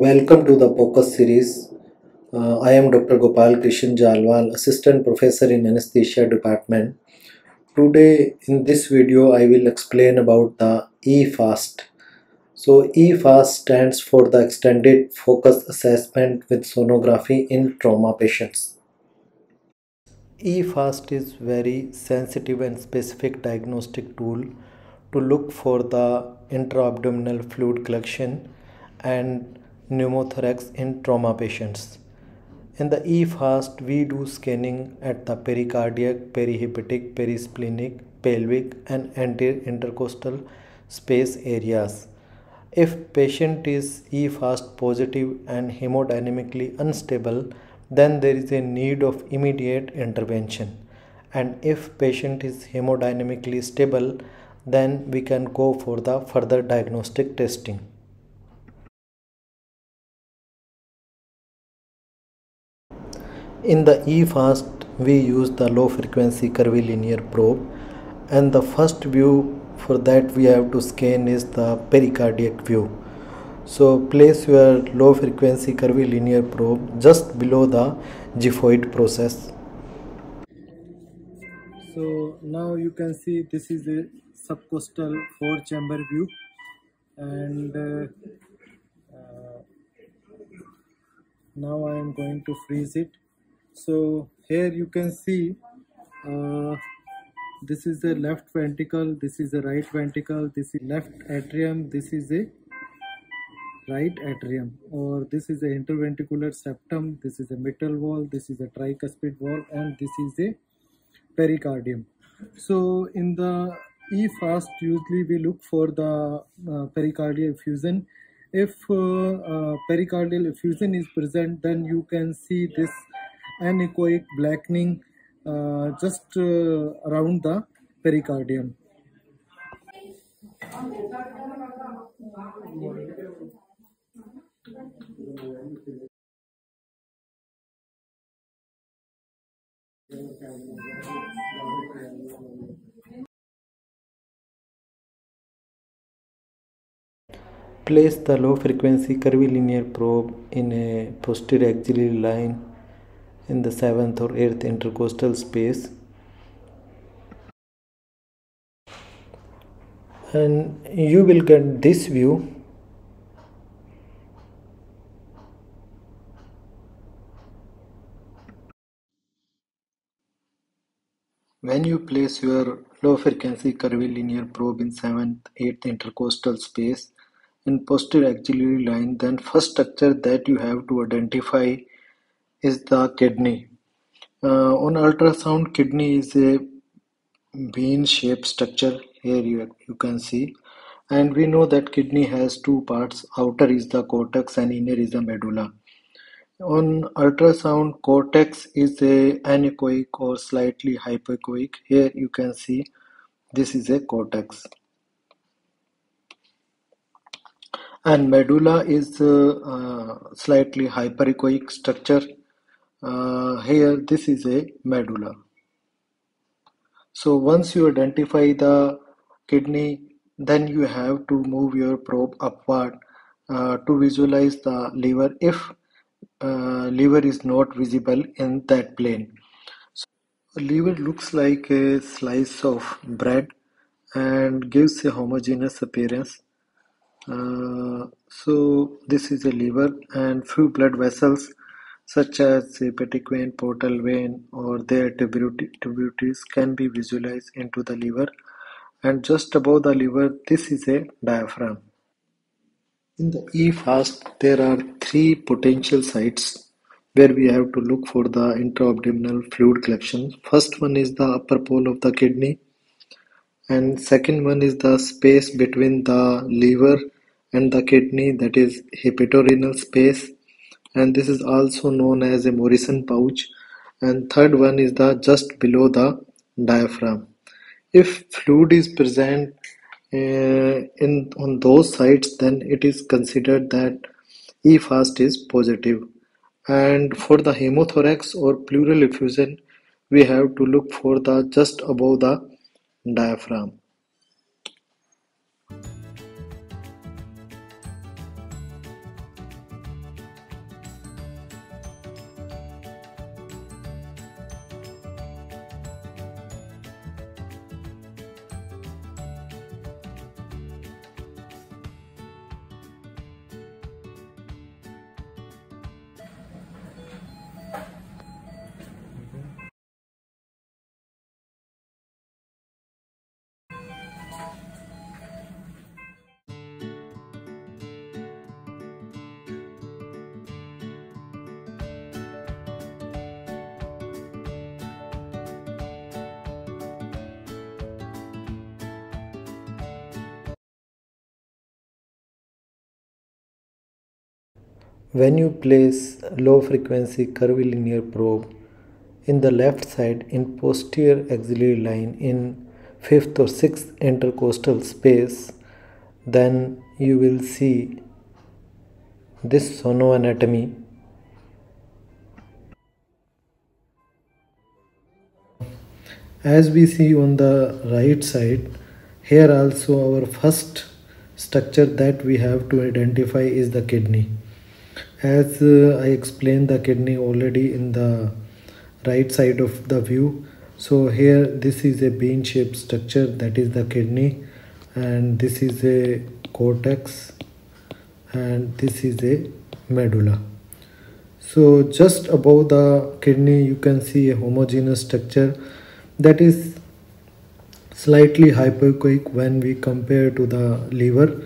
Welcome to the POCUS series. Uh, I am Dr. Gopal Krishan Jalwal, Assistant Professor in Anesthesia Department. Today in this video I will explain about the EFAST. So EFAST stands for the Extended Focus Assessment with Sonography in Trauma Patients. EFAST is very sensitive and specific diagnostic tool to look for the intra-abdominal fluid collection and pneumothorax in trauma patients. In the EFAST, we do scanning at the pericardiac, perihepatic, perisplenic, pelvic and anterior intercostal space areas. If patient is EFAST positive and hemodynamically unstable, then there is a need of immediate intervention. And if patient is hemodynamically stable, then we can go for the further diagnostic testing. In the EFAST, we use the low frequency curvilinear probe and the first view for that we have to scan is the pericardiac view. So place your low frequency curvilinear probe just below the xiphoid process. So now you can see this is a subcostal four chamber view and uh, uh, now I am going to freeze it so here you can see uh, this is the left ventricle this is the right ventricle this is left atrium this is a right atrium or this is the interventricular septum this is a mitral wall this is a tricuspid wall and this is a pericardium. So in the EFAST usually we look for the uh, pericardial effusion. If uh, uh, pericardial effusion is present then you can see this anechoic blackening uh, just uh, around the pericardium. Place the low frequency curvilinear probe in a posterior axillary line in the seventh or eighth intercostal space. And you will get this view. When you place your low frequency curvilinear probe in 7th 8th intercostal space in posterior axillary line then first structure that you have to identify is the kidney. Uh, on ultrasound, kidney is a bean-shaped structure. Here you, you can see. And we know that kidney has two parts. Outer is the cortex and inner is the medulla. On ultrasound, cortex is a anechoic or slightly hypoechoic. Here you can see this is a cortex. And medulla is a uh, slightly hyperechoic structure uh, here this is a medulla. So once you identify the kidney then you have to move your probe upward uh, to visualize the liver if uh, liver is not visible in that plane. So liver looks like a slice of bread and gives a homogeneous appearance. Uh, so this is a liver and few blood vessels such as hepatic vein, portal vein, or their tributaries can be visualized into the liver. And just above the liver, this is a diaphragm. In the EFAST, there are three potential sites where we have to look for the intra-abdominal fluid collection. First one is the upper pole of the kidney, and second one is the space between the liver and the kidney, that is hepatorenal space and this is also known as a Morison pouch and third one is the just below the diaphragm. If fluid is present uh, in on those sites then it is considered that EFAST is positive and for the hemothorax or pleural effusion we have to look for the just above the diaphragm. When you place low frequency curvilinear probe in the left side in posterior axillary line in fifth or sixth intercostal space then you will see this sonoanatomy. As we see on the right side here also our first structure that we have to identify is the kidney as uh, I explained the kidney already in the right side of the view. So here this is a bean shaped structure that is the kidney. And this is a cortex. And this is a medulla. So just above the kidney you can see a homogeneous structure that is slightly hypoechoic when we compare to the liver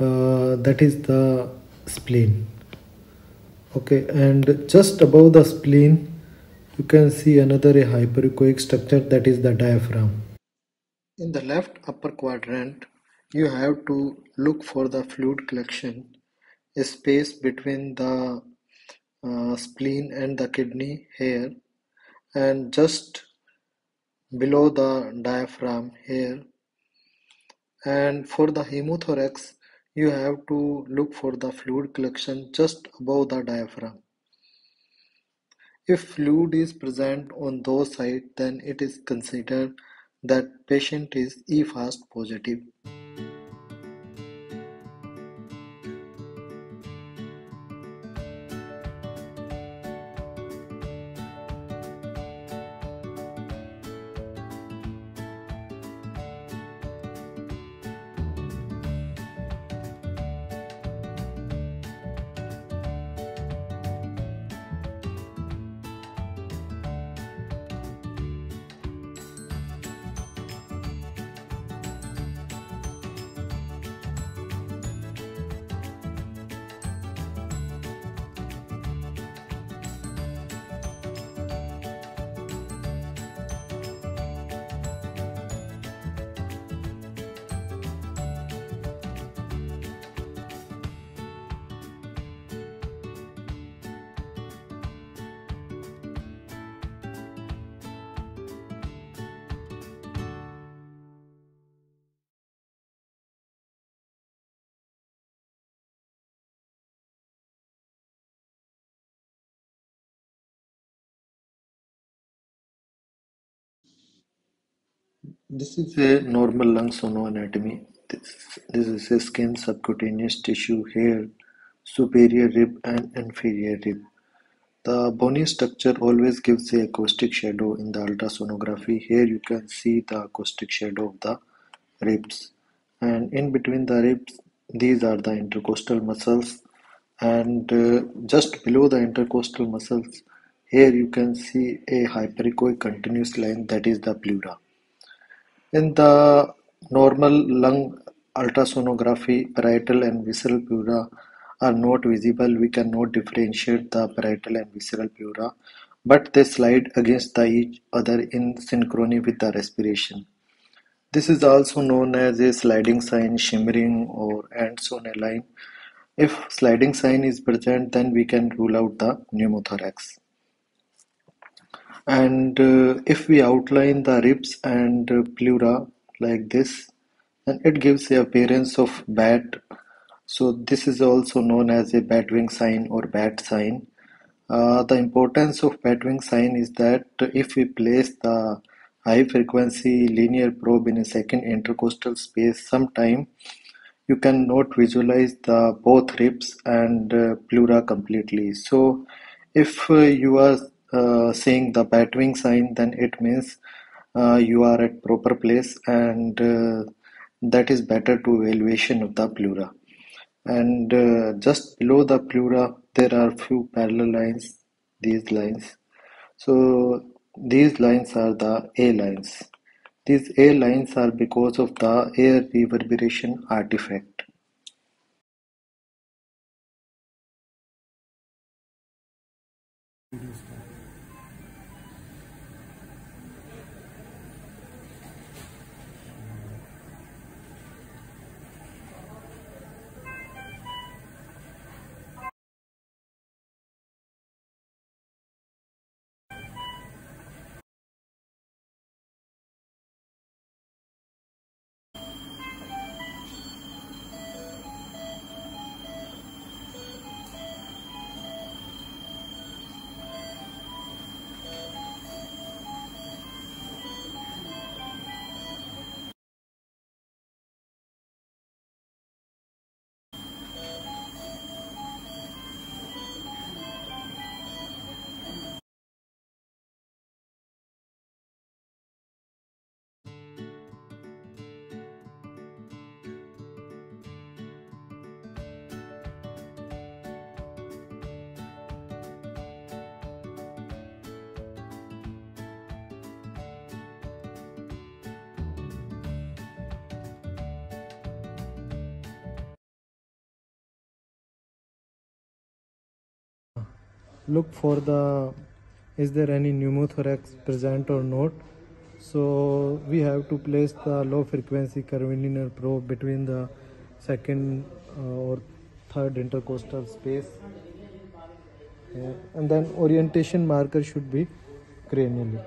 uh, that is the spleen okay and just above the spleen you can see another a hyperechoic structure that is the diaphragm. In the left upper quadrant you have to look for the fluid collection a space between the uh, spleen and the kidney here and just below the diaphragm here. And for the hemothorax you have to look for the fluid collection just above the diaphragm. If fluid is present on those sites then it is considered that patient is EFAST positive This is a normal lung sonoanatomy. This, this is a skin subcutaneous tissue hair, superior rib and inferior rib. The bony structure always gives a acoustic shadow in the ultrasonography. Here you can see the acoustic shadow of the ribs. And in between the ribs, these are the intercostal muscles. And uh, just below the intercostal muscles, here you can see a hyperechoic continuous line that is the pleura. In the normal lung ultrasonography, parietal and visceral pleura are not visible. We cannot differentiate the parietal and visceral pleura, but they slide against each other in synchrony with the respiration. This is also known as a sliding sign, shimmering, or ants on a line. If sliding sign is present, then we can rule out the pneumothorax. And uh, if we outline the ribs and uh, pleura like this, then it gives the appearance of bat. So this is also known as a bat wing sign or bat sign. Uh, the importance of bat wing sign is that if we place the high frequency linear probe in a second intercostal space sometime you cannot visualize the both ribs and uh, pleura completely so if uh, you are saying the batwing sign then it means uh, you are at proper place and uh, that is better to evaluation of the pleura. And uh, just below the pleura there are few parallel lines these lines. So these lines are the A lines. These A lines are because of the air reverberation artifact look for the is there any pneumothorax present or not? So we have to place the low frequency curvilinear probe between the second uh, or third intercostal space. Yeah. and then orientation marker should be cranially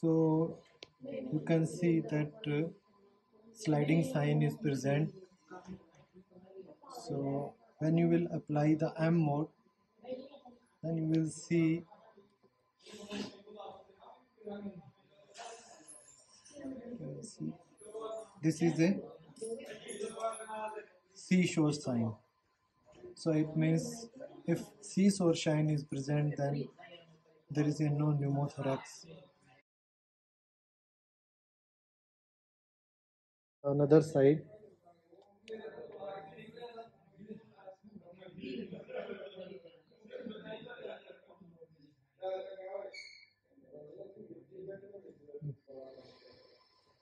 so you can see that uh, sliding sign is present. So when you will apply the M mode then you will see this is a seashore sign. So it means if seashore shine is present then there is a no pneumothorax another side.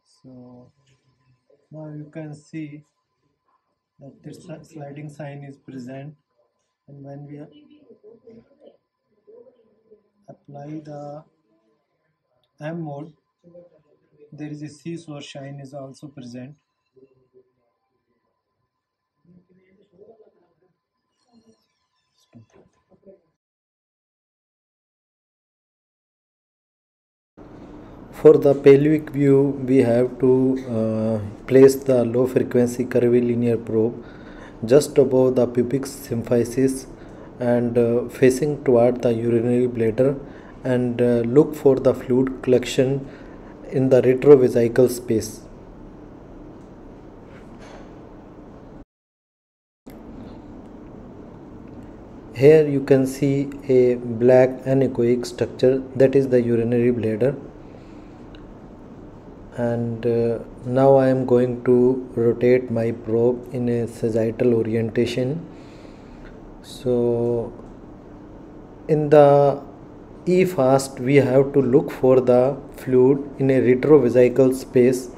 So now you can see that this sliding sign is present. And when we apply the M mode there is a seashore shine is also present. For the pelvic view, we have to uh, place the low frequency curvilinear probe just above the pubic symphysis and uh, facing toward the urinary bladder and uh, look for the fluid collection in the retrovesical space. Here you can see a black anechoic structure that is the urinary bladder and uh, now I am going to rotate my probe in a sagittal orientation so in the E fast we have to look for the fluid in a retrovesical space